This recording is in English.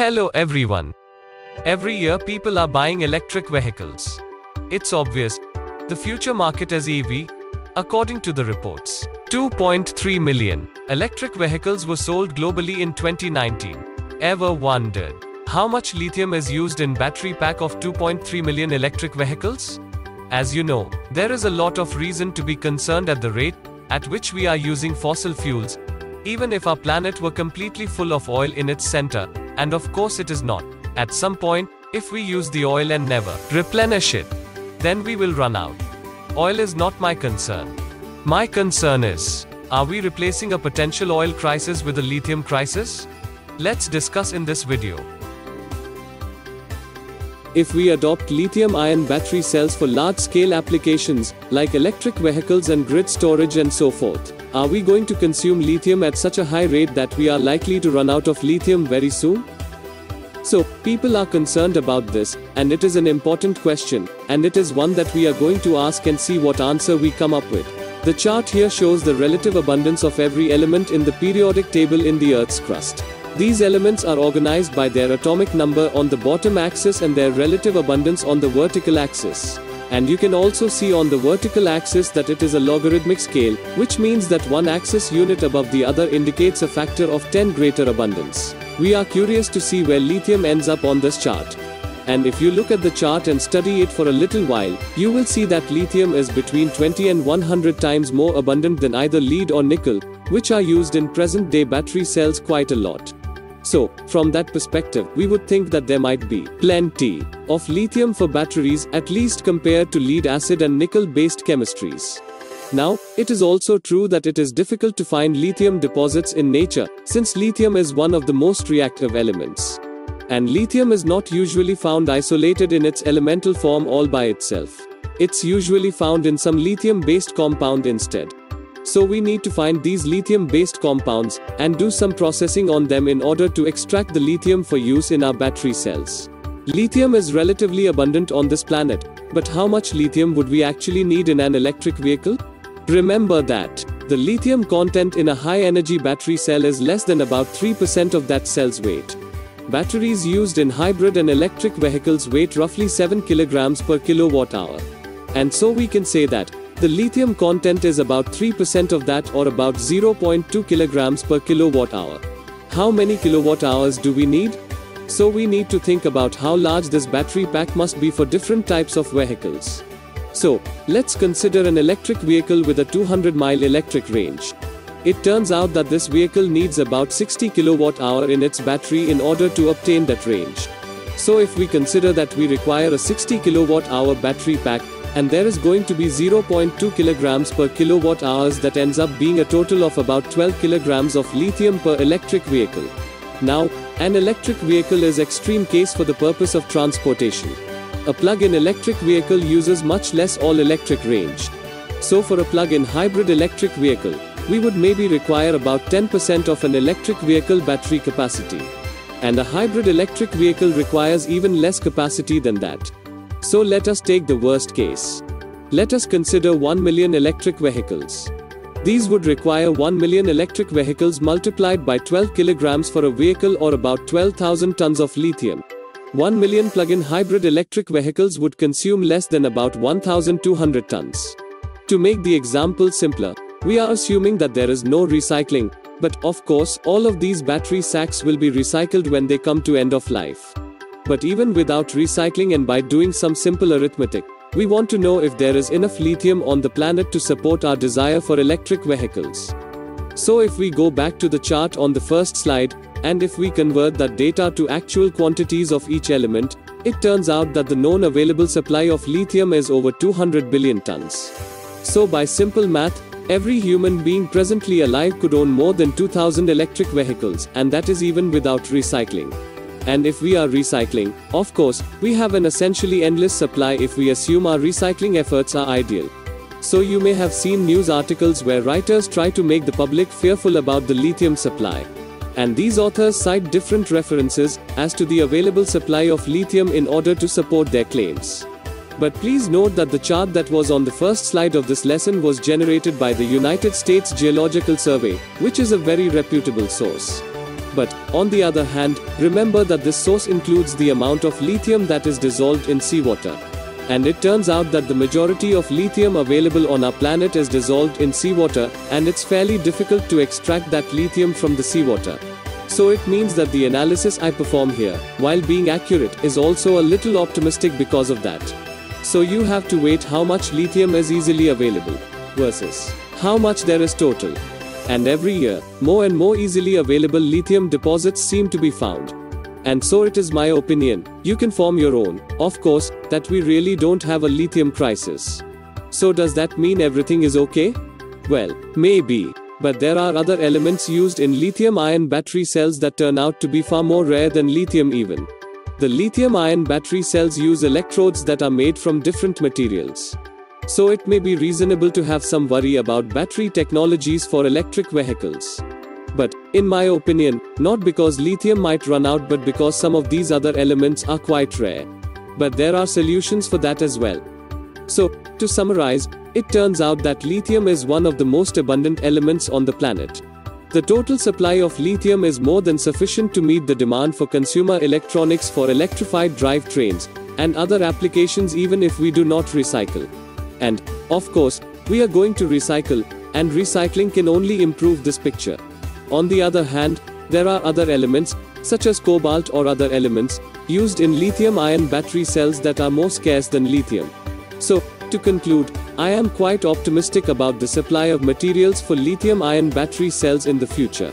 Hello everyone. Every year people are buying electric vehicles. It's obvious. The future market is EV. According to the reports, 2.3 million electric vehicles were sold globally in 2019. Ever wondered how much lithium is used in battery pack of 2.3 million electric vehicles? As you know, there is a lot of reason to be concerned at the rate at which we are using fossil fuels, even if our planet were completely full of oil in its center, and of course it is not. At some point, if we use the oil and never replenish it, then we will run out. Oil is not my concern. My concern is are we replacing a potential oil crisis with a lithium crisis? Let's discuss in this video. If we adopt lithium ion battery cells for large scale applications, like electric vehicles and grid storage and so forth, are we going to consume lithium at such a high rate that we are likely to run out of lithium very soon? So, people are concerned about this, and it is an important question, and it is one that we are going to ask and see what answer we come up with. The chart here shows the relative abundance of every element in the periodic table in the Earth's crust. These elements are organized by their atomic number on the bottom axis and their relative abundance on the vertical axis. And you can also see on the vertical axis that it is a logarithmic scale, which means that one axis unit above the other indicates a factor of 10 greater abundance. We are curious to see where lithium ends up on this chart. And if you look at the chart and study it for a little while, you will see that lithium is between 20 and 100 times more abundant than either lead or nickel, which are used in present day battery cells quite a lot. So, from that perspective, we would think that there might be plenty of lithium for batteries, at least compared to lead acid and nickel based chemistries. Now, it is also true that it is difficult to find lithium deposits in nature, since lithium is one of the most reactive elements. And lithium is not usually found isolated in its elemental form all by itself. It's usually found in some lithium based compound instead. So we need to find these lithium based compounds and do some processing on them in order to extract the lithium for use in our battery cells. Lithium is relatively abundant on this planet, but how much lithium would we actually need in an electric vehicle? Remember that the lithium content in a high energy battery cell is less than about 3% of that cell's weight. Batteries used in hybrid and electric vehicles weight roughly 7 kilograms per kilowatt hour. And so we can say that the lithium content is about 3% of that or about 0.2 kilograms per kilowatt hour. How many kilowatt hours do we need? So we need to think about how large this battery pack must be for different types of vehicles. So, let's consider an electric vehicle with a 200 mile electric range. It turns out that this vehicle needs about 60 kilowatt hour in its battery in order to obtain that range. So if we consider that we require a 60 kilowatt hour battery pack, and there is going to be 0.2 kilograms per kilowatt hours that ends up being a total of about 12 kilograms of lithium per electric vehicle. Now, an electric vehicle is extreme case for the purpose of transportation. A plug-in electric vehicle uses much less all-electric range. So for a plug-in hybrid electric vehicle, we would maybe require about 10% of an electric vehicle battery capacity. And a hybrid electric vehicle requires even less capacity than that. So let us take the worst case. Let us consider 1 million electric vehicles. These would require 1 million electric vehicles multiplied by 12 kilograms for a vehicle or about 12,000 tons of lithium. 1 million plug-in hybrid electric vehicles would consume less than about 1,200 tons. To make the example simpler, we are assuming that there is no recycling, but of course, all of these battery packs will be recycled when they come to end of life. But even without recycling and by doing some simple arithmetic, we want to know if there is enough lithium on the planet to support our desire for electric vehicles. So if we go back to the chart on the first slide, and if we convert that data to actual quantities of each element, it turns out that the known available supply of lithium is over 200 billion tons. So by simple math, every human being presently alive could own more than 2000 electric vehicles, and that is even without recycling. And if we are recycling, of course, we have an essentially endless supply if we assume our recycling efforts are ideal. So you may have seen news articles where writers try to make the public fearful about the lithium supply. And these authors cite different references as to the available supply of lithium in order to support their claims. But please note that the chart that was on the first slide of this lesson was generated by the United States Geological Survey, which is a very reputable source. But, on the other hand, remember that this source includes the amount of lithium that is dissolved in seawater. And it turns out that the majority of lithium available on our planet is dissolved in seawater, and it's fairly difficult to extract that lithium from the seawater. So it means that the analysis I perform here, while being accurate, is also a little optimistic because of that. So you have to wait how much lithium is easily available versus how much there is total. And every year, more and more easily available lithium deposits seem to be found. And so it is my opinion, you can form your own, of course, that we really don't have a lithium crisis. So does that mean everything is okay? Well, maybe. But there are other elements used in lithium ion battery cells that turn out to be far more rare than lithium even. The lithium ion battery cells use electrodes that are made from different materials. So it may be reasonable to have some worry about battery technologies for electric vehicles. But, in my opinion, not because lithium might run out but because some of these other elements are quite rare. But there are solutions for that as well. So, to summarize, it turns out that lithium is one of the most abundant elements on the planet. The total supply of lithium is more than sufficient to meet the demand for consumer electronics for electrified drivetrains and other applications even if we do not recycle. And, of course, we are going to recycle, and recycling can only improve this picture. On the other hand, there are other elements, such as cobalt or other elements, used in lithium ion battery cells that are more scarce than lithium. So, to conclude, I am quite optimistic about the supply of materials for lithium ion battery cells in the future.